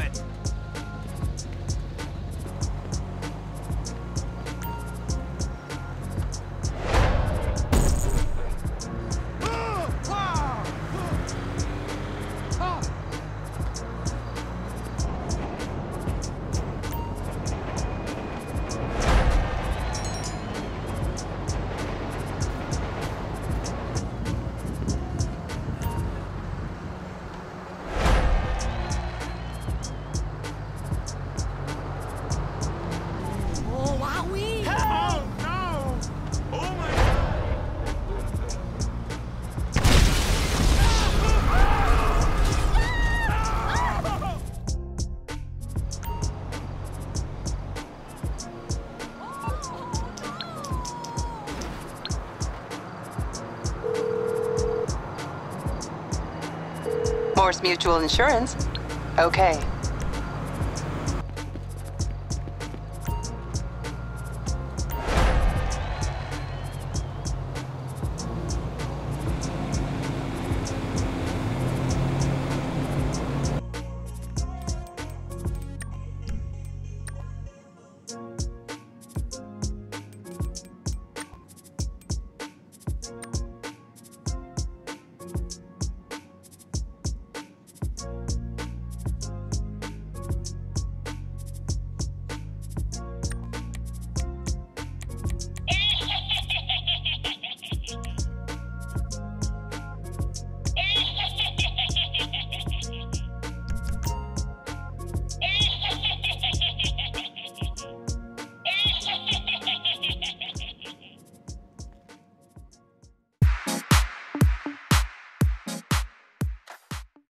good. Morse Mutual Insurance. Okay.